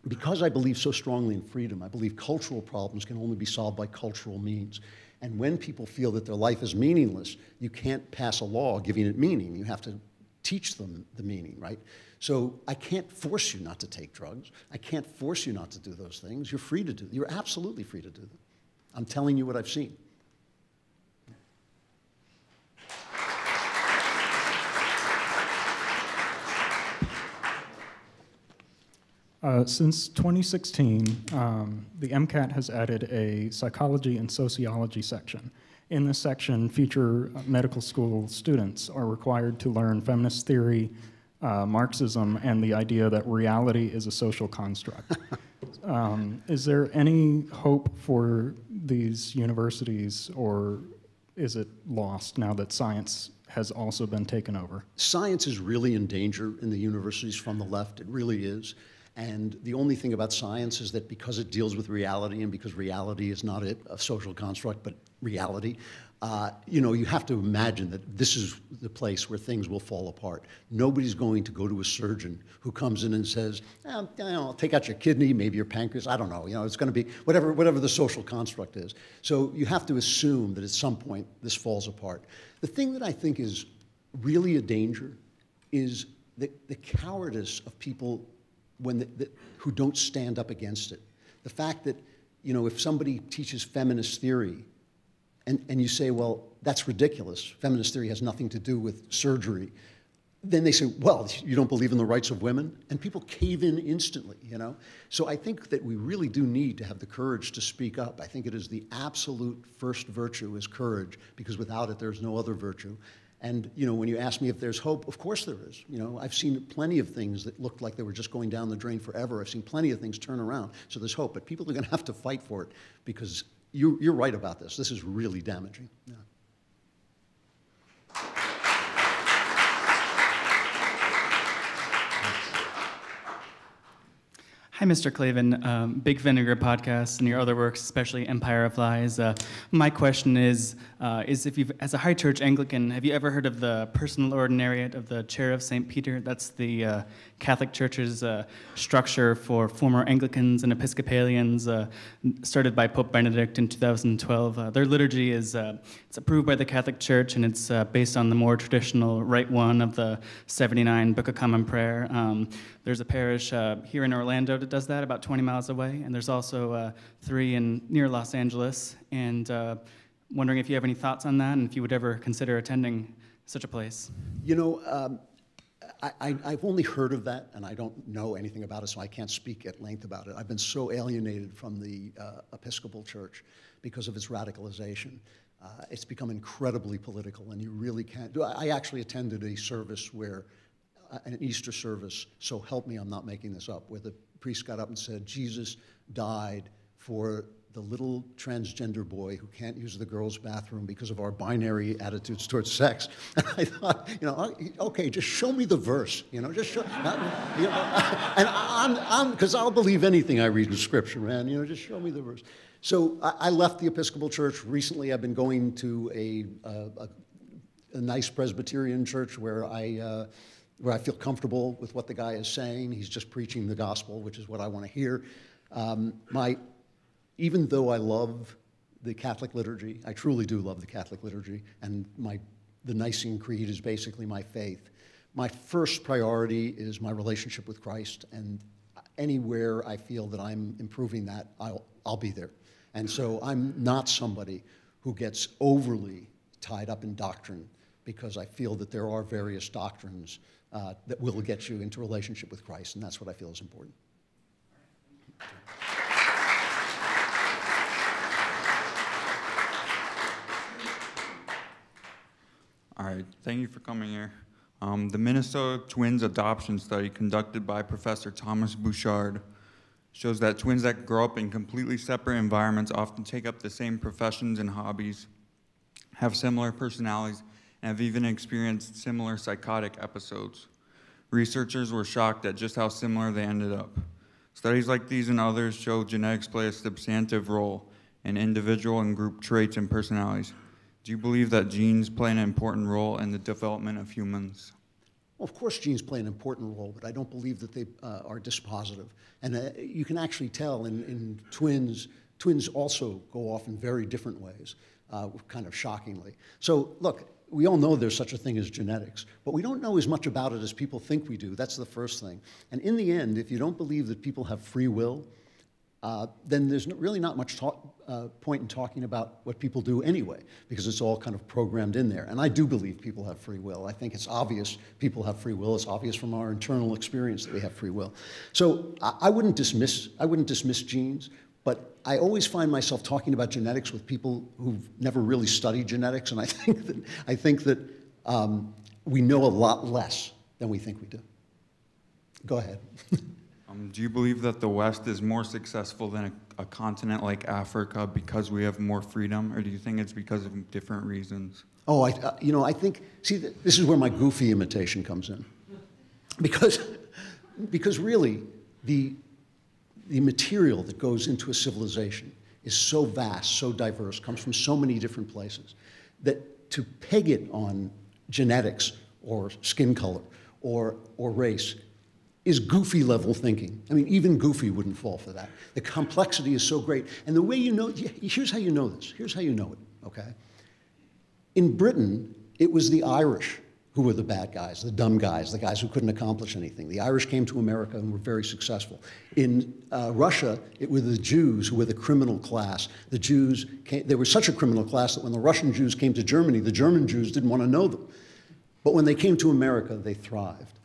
because I believe so strongly in freedom, I believe cultural problems can only be solved by cultural means. And when people feel that their life is meaningless, you can't pass a law giving it meaning. You have to teach them the meaning, right? So I can't force you not to take drugs. I can't force you not to do those things. You're free to do. You're absolutely free to do them. I'm telling you what I've seen. Uh, since 2016, um, the MCAT has added a psychology and sociology section. In this section, future medical school students are required to learn feminist theory, uh, Marxism, and the idea that reality is a social construct. *laughs* um, is there any hope for these universities, or is it lost now that science has also been taken over? Science is really in danger in the universities from the left. It really is. And the only thing about science is that because it deals with reality and because reality is not a, a social construct, but reality, uh, you know, you have to imagine that this is the place where things will fall apart. Nobody's going to go to a surgeon who comes in and says, eh, you know, take out your kidney, maybe your pancreas, I don't know. You know, it's going to be whatever, whatever the social construct is. So you have to assume that at some point this falls apart. The thing that I think is really a danger is the, the cowardice of people when the, the, who don't stand up against it. The fact that, you know, if somebody teaches feminist theory and, and you say, well, that's ridiculous, feminist theory has nothing to do with surgery, then they say, well, you don't believe in the rights of women? And people cave in instantly, you know? So I think that we really do need to have the courage to speak up. I think it is the absolute first virtue is courage, because without it, there's no other virtue. And you know, when you ask me if there's hope, of course there is. You know, I've seen plenty of things that looked like they were just going down the drain forever. I've seen plenty of things turn around. So there's hope, but people are going to have to fight for it because you, you're right about this. This is really damaging. Yeah. Hi, Mr. Klavan. Um, Big Vinegar podcast and your other works, especially Empire of Lies. Uh, my question is, uh, is if you've, as a High Church Anglican, have you ever heard of the personal ordinariate of the Chair of St. Peter? That's the uh, Catholic Church's uh, structure for former Anglicans and Episcopalians, uh, started by Pope Benedict in 2012. Uh, their liturgy is it's approved by the Catholic Church, and it's based on the more traditional Rite One of the 79 Book of Common Prayer. Um, there's a parish uh, here in Orlando that does that, about 20 miles away, and there's also uh, three in near Los Angeles. And uh, wondering if you have any thoughts on that, and if you would ever consider attending such a place. You know, um, I, have only heard of that, and I don't know anything about it, so I can't speak at length about it. I've been so alienated from the uh, Episcopal Church because of its radicalization. Uh, it's become incredibly political, and you really can't do. I actually attended a service where an Easter service, so help me, I'm not making this up, where the priest got up and said, Jesus died for the little transgender boy who can't use the girls' bathroom because of our binary attitudes towards sex. *laughs* And I thought, you know, okay, just show me the verse, you know, just show, you know, *laughs* and I'm, because I'll believe anything I read in Scripture, man, you know, just show me the verse. So I, I left the Episcopal Church. Recently, I've been going to a, a, a nice Presbyterian church where I, uh, where I feel comfortable with what the guy is saying. He's just preaching the gospel, which is what I want to hear. Um, my, even though I love the Catholic liturgy, I truly do love the Catholic liturgy, and my, the Nicene Creed is basically my faith. My first priority is my relationship with Christ, and anywhere I feel that I'm improving that, I'll, I'll be there. And so I'm not somebody who gets overly tied up in doctrine because I feel that there are various doctrines uh, that will get you into relationship with Christ, and that's what I feel is important. All right, thank you for coming here. Um, the Minnesota Twins adoption study conducted by Professor Thomas Bouchard shows that twins that grow up in completely separate environments often take up the same professions and hobbies, have similar personalities, and have even experienced similar psychotic episodes. Researchers were shocked at just how similar they ended up. Studies like these and others show genetics play a substantive role in individual and group traits and personalities. Do you believe that genes play an important role in the development of humans? Well, of course, genes play an important role, but I don't believe that they uh, are dispositive. And uh, you can actually tell in, in twins, twins also go off in very different ways, uh, kind of shockingly. So, look, we all know there's such a thing as genetics, but we don't know as much about it as people think we do. That's the first thing. And in the end, if you don't believe that people have free will, uh, then there's really not much talk, uh, point in talking about what people do anyway, because it's all kind of programmed in there. And I do believe people have free will. I think it's obvious people have free will. It's obvious from our internal experience that we have free will. So I, I wouldn't dismiss I wouldn't dismiss genes, I always find myself talking about genetics with people who've never really studied genetics, and I *laughs* think that I think that um, we know a lot less than we think we do. Go ahead. *laughs* Um, do you believe that the West is more successful than a, a continent like Africa because we have more freedom, or do you think it's because of different reasons? Oh, I, uh, you know, I think, see, th- this is where my goofy imitation comes in. Because, because really, the, the material that goes into a civilization is so vast, so diverse, comes from so many different places, that to peg it on genetics or skin color or, or race is goofy level thinking. I mean, even goofy wouldn't fall for that. The complexity is so great. And the way you know, here's how you know this. Here's how you know it, okay? In Britain, it was the Irish who were the bad guys, the dumb guys, the guys who couldn't accomplish anything. The Irish came to America and were very successful. In uh, Russia, it were the Jews who were the criminal class. The Jews, came, they were such a criminal class that when the Russian Jews came to Germany, the German Jews didn't want to know them. But when they came to America, they thrived.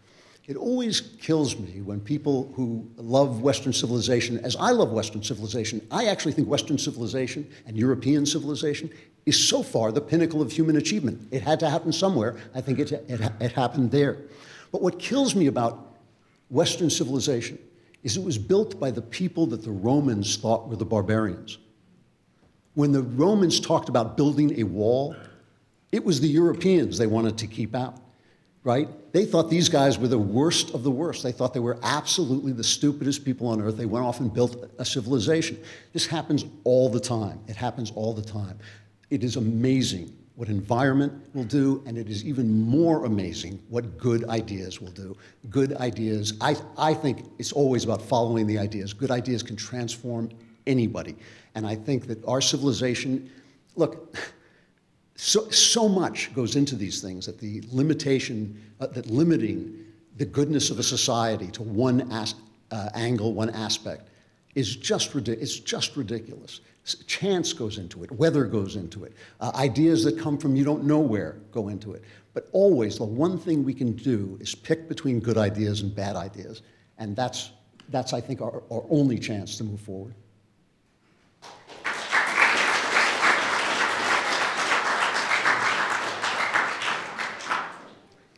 It always kills me when people who love Western civilization, as I love Western civilization, I actually think Western civilization and European civilization is so far the pinnacle of human achievement. It had to happen somewhere. I think it, it, it happened there. But what kills me about Western civilization is it was built by the people that the Romans thought were the barbarians. When the Romans talked about building a wall, it was the Europeans they wanted to keep out right? They thought these guys were the worst of the worst. They thought they were absolutely the stupidest people on earth. They went off and built a civilization. This happens all the time. It happens all the time. It is amazing what environment will do, and it is even more amazing what good ideas will do. Good ideas, I, I think it's always about following the ideas. Good ideas can transform anybody. And I think that our civilization, look, so, so much goes into these things that the limitation, uh, that limiting the goodness of a society to one as, uh, angle, one aspect, is just, it's just ridiculous. Chance goes into it, weather goes into it, uh, ideas that come from you don't know where go into it. But always, the one thing we can do is pick between good ideas and bad ideas. And that's, that's I think, our, our only chance to move forward.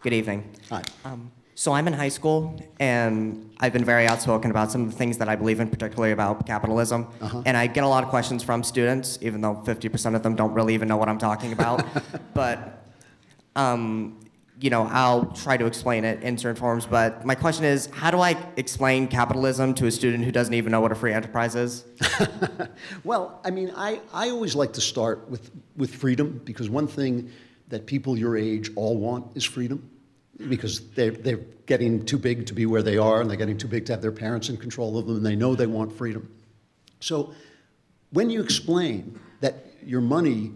Good evening. Hi. Um, so I'm in high school, and I've been very outspoken about some of the things that I believe in, particularly about capitalism. Uh-huh. And I get a lot of questions from students, even though 50% of them don't really even know what I'm talking about. *laughs* but, um, you know, I'll try to explain it in certain forms. But my question is, how do I explain capitalism to a student who doesn't even know what a free enterprise is? *laughs* Well, I mean, I, I always like to start with, with freedom because one thing that people your age all want is freedom because they're, they're getting too big to be where they are and they're getting too big to have their parents in control of them and they know they want freedom. So when you explain that your money,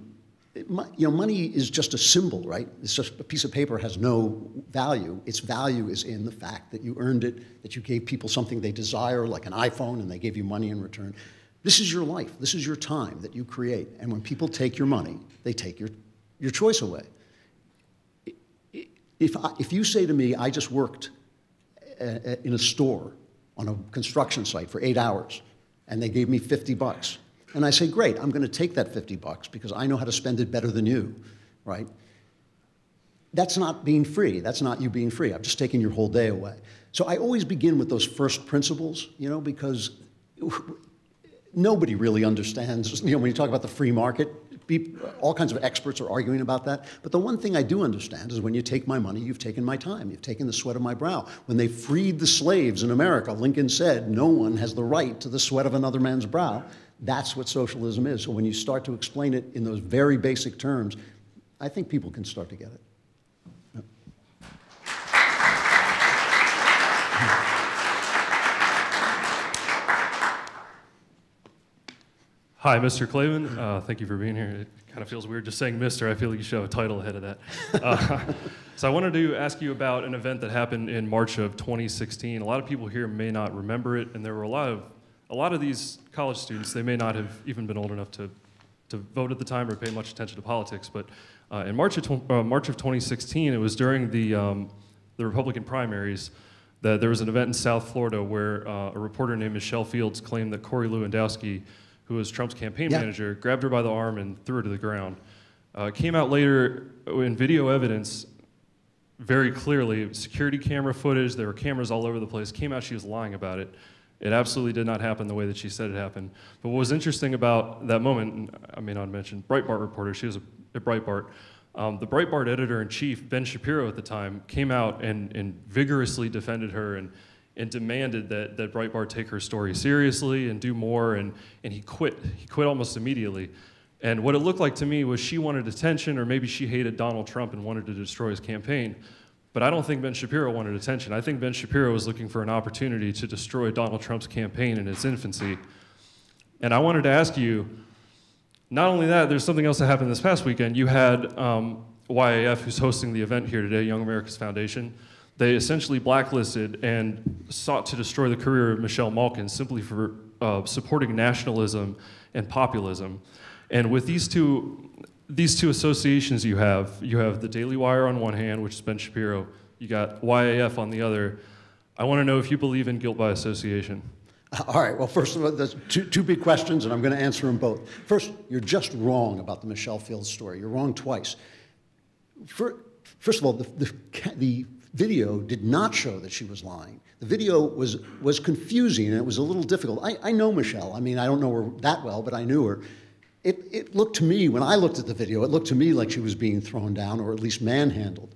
you know, money is just a symbol, right? It's just a piece of paper has no value. Its value is in the fact that you earned it, that you gave people something they desire, like an iPhone, and they gave you money in return. This is your life. This is your time that you create. And when people take your money, they take your, your choice away. If, I, if you say to me, I just worked uh, uh, in a store on a construction site for eight hours and they gave me 50 bucks, and I say, great, I'm going to take that 50 bucks because I know how to spend it better than you, right? That's not being free. That's not you being free. I've just taken your whole day away. So I always begin with those first principles, you know, because nobody really understands, you know, when you talk about the free market, all kinds of experts are arguing about that. But the one thing I do understand is when you take my money, you've taken my time, you've taken the sweat of my brow. When they freed the slaves in America, Lincoln said, No one has the right to the sweat of another man's brow. That's what socialism is. So when you start to explain it in those very basic terms, I think people can start to get it. Hi, Mr. Klavan. Uh, thank you for being here. It kind of feels weird just saying Mr. I feel like you should have a title ahead of that. Uh, *laughs* so I wanted to ask you about an event that happened in March of 2016. A lot of people here may not remember it, and there were a lot of a lot of these college students. They may not have even been old enough to to vote at the time or pay much attention to politics. But uh, in March of, uh, March of 2016, it was during the um, the Republican primaries that there was an event in South Florida where uh, a reporter named Michelle Fields claimed that Corey Lewandowski who was Trump's campaign Yeah. manager, grabbed her by the arm and threw her to the ground. Uh, came out later in video evidence very clearly, security camera footage, there were cameras all over the place, came out she was lying about it. It absolutely did not happen the way that she said it happened. But what was interesting about that moment, and I may not mention, Breitbart reporter, she was a, at Breitbart, um, the Breitbart editor in chief, Ben Shapiro at the time, came out and, and vigorously defended her and, and demanded that, that Breitbart take her story seriously and do more, and, and he quit. He quit almost immediately. And what it looked like to me was she wanted attention, or maybe she hated Donald Trump and wanted to destroy his campaign. But I don't think Ben Shapiro wanted attention. I think Ben Shapiro was looking for an opportunity to destroy Donald Trump's campaign in its infancy. And I wanted to ask you not only that, there's something else that happened this past weekend. You had um, YAF, who's hosting the event here today, Young America's Foundation. They essentially blacklisted and sought to destroy the career of Michelle Malkin simply for uh, supporting nationalism and populism. And with these two, these two associations you have, you have the Daily Wire on one hand, which is Ben Shapiro, you got YAF on the other. I want to know if you believe in guilt by association. *laughs* All right, well, first of all, there's two, two big questions, and I'm going to answer them both. First, you're just wrong about the Michelle Fields story. You're wrong twice. Fir- First of all, the, the, the video did not show that she was lying. The video was, was confusing and it was a little difficult. I, I know Michelle. I mean, I don't know her that well, but I knew her. It, it looked to me, when I looked at the video, it looked to me like she was being thrown down or at least manhandled.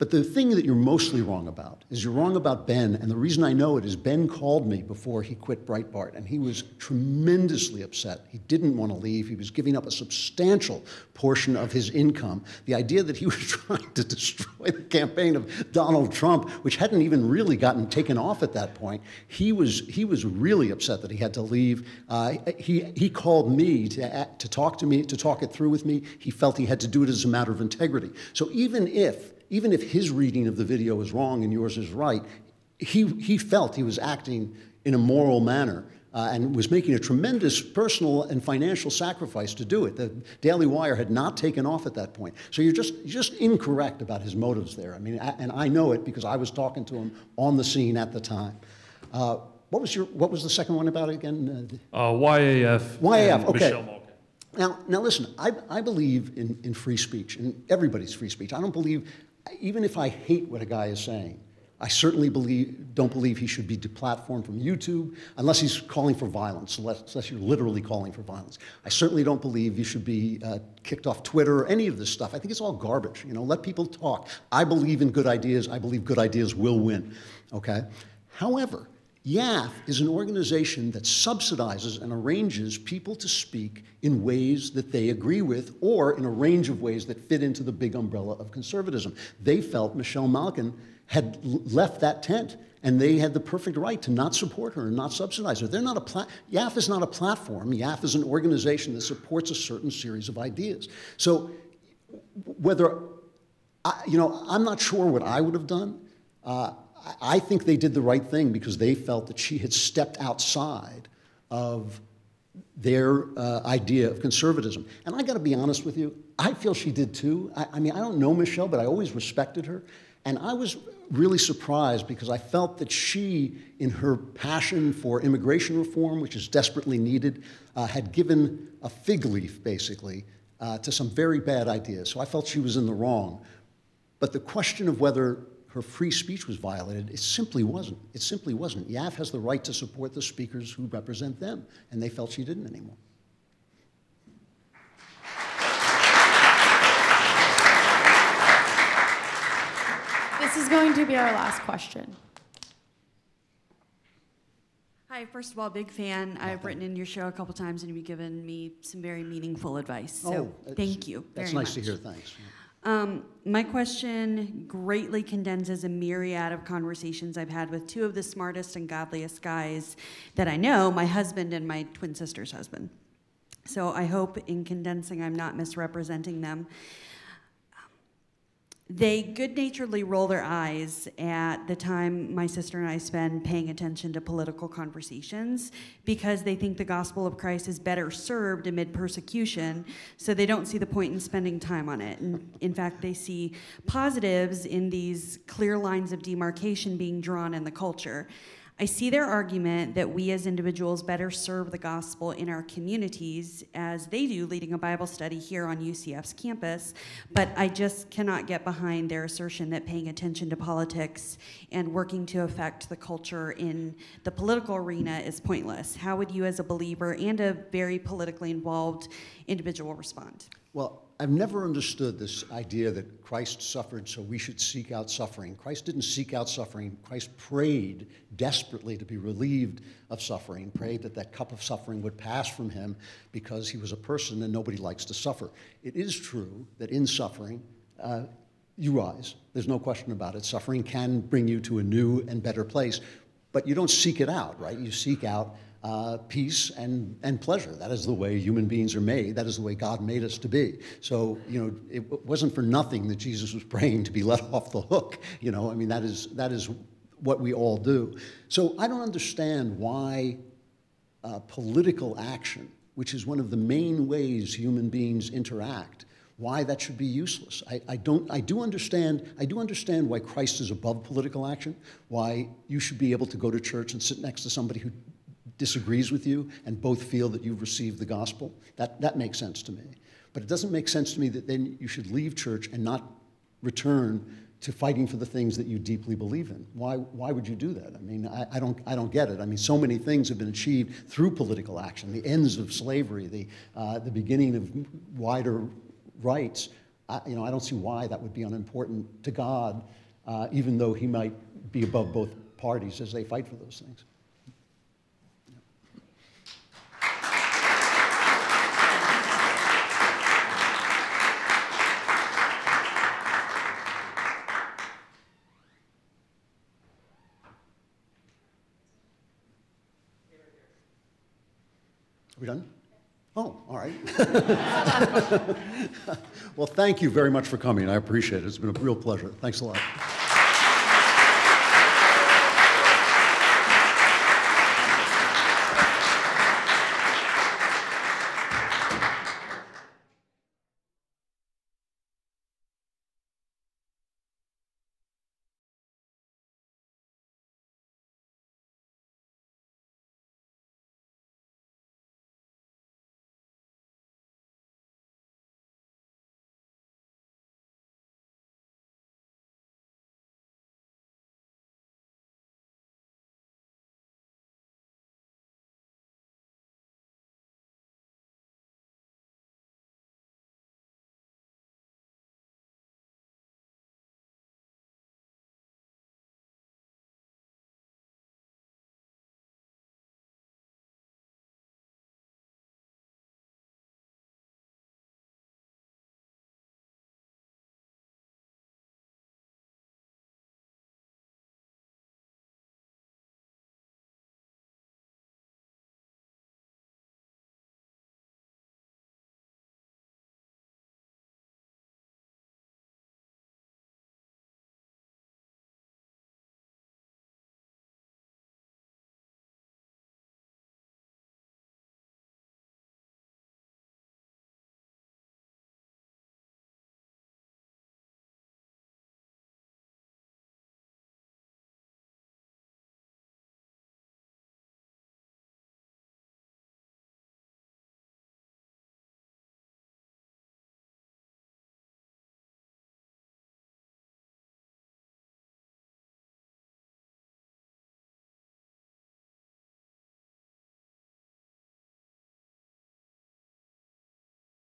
But the thing that you're mostly wrong about is you're wrong about Ben. And the reason I know it is Ben called me before he quit Breitbart, and he was tremendously upset. He didn't want to leave. He was giving up a substantial portion of his income. The idea that he *laughs* was trying to destroy the campaign of Donald Trump, which hadn't even really gotten taken off at that point, he was, he was really upset that he had to leave. Uh, he, he called me to, to talk to me, to talk it through with me. He felt he had to do it as a matter of integrity. So even if even if his reading of the video is wrong and yours is right, he, he felt he was acting in a moral manner uh, and was making a tremendous personal and financial sacrifice to do it. The Daily Wire had not taken off at that point. So you're just, you're just incorrect about his motives there. I mean, I, and I know it because I was talking to him on the scene at the time. Uh, what, was your, what was the second one about again? Uh, YAF. YAF, okay. Michelle Now, now listen, I, I believe in, in free speech, and everybody's free speech. I don't believe, even if I hate what a guy is saying, I certainly believe, don't believe he should be deplatformed from YouTube unless he's calling for violence, unless, unless you're literally calling for violence. I certainly don't believe you should be uh, kicked off Twitter or any of this stuff. I think it's all garbage. You know, let people talk. I believe in good ideas. I believe good ideas will win. Okay. However, YAF is an organization that subsidizes and arranges people to speak in ways that they agree with or in a range of ways that fit into the big umbrella of conservatism. They felt Michelle Malkin had left that tent and they had the perfect right to not support her and not subsidize her. They're not a pla- YAF is not a platform. YAF is an organization that supports a certain series of ideas. So whether I, you know, I'm not sure what I would have done. Uh, I think they did the right thing because they felt that she had stepped outside of their uh, idea of conservatism. And I got to be honest with you, I feel she did too. I, I mean, I don't know Michelle, but I always respected her. And I was really surprised because I felt that she, in her passion for immigration reform, which is desperately needed, uh, had given a fig leaf, basically, uh, to some very bad ideas. So I felt she was in the wrong. But the question of whether her free speech was violated. It simply wasn't. It simply wasn't. YAF has the right to support the speakers who represent them, and they felt she didn't anymore. This is going to be our last question. Hi, first of all, big fan. I've written in your show a couple times and you've given me some very meaningful advice. So oh, thank you. That's nice much. to hear. Thanks. Um, my question greatly condenses a myriad of conversations I've had with two of the smartest and godliest guys that I know, my husband and my twin sister's husband. So I hope in condensing I'm not misrepresenting them. They good naturedly roll their eyes at the time my sister and I spend paying attention to political conversations because they think the gospel of Christ is better served amid persecution, so they don't see the point in spending time on it. And in fact, they see positives in these clear lines of demarcation being drawn in the culture. I see their argument that we as individuals better serve the gospel in our communities as they do leading a Bible study here on UCF's campus, but I just cannot get behind their assertion that paying attention to politics and working to affect the culture in the political arena is pointless. How would you, as a believer and a very politically involved individual, respond? Well, I've never understood this idea that Christ suffered, so we should seek out suffering. Christ didn't seek out suffering. Christ prayed desperately to be relieved of suffering, prayed that that cup of suffering would pass from him because he was a person and nobody likes to suffer. It is true that in suffering, uh, you rise. There's no question about it. Suffering can bring you to a new and better place, but you don't seek it out, right? You seek out uh, peace and, and pleasure. That is the way human beings are made. That is the way God made us to be. So, you know, it wasn't for nothing that Jesus was praying to be *laughs* let off the hook. You know, I mean, that is, that is what we all do. So I don't understand why uh, political action, which is one of the main ways human beings interact, why that should be useless. I, I, don't, I, do understand, I do understand why Christ is above political action, why you should be able to go to church and sit next to somebody who disagrees with you and both feel that you've received the gospel. That, that makes sense to me. But it doesn't make sense to me that then you should leave church and not return to fighting for the things that you deeply believe in. Why, why would you do that? I mean, I, I, don't, I don't get it. I mean, so many things have been achieved through political action the ends of slavery, the, uh, the beginning of wider rights. I, you know, I don't see why that would be unimportant to God, uh, even though He might be above both parties as they fight for those things. Done? Oh, all right. *laughs* well, thank you very much for coming. I appreciate it. It's been a real pleasure. Thanks a lot.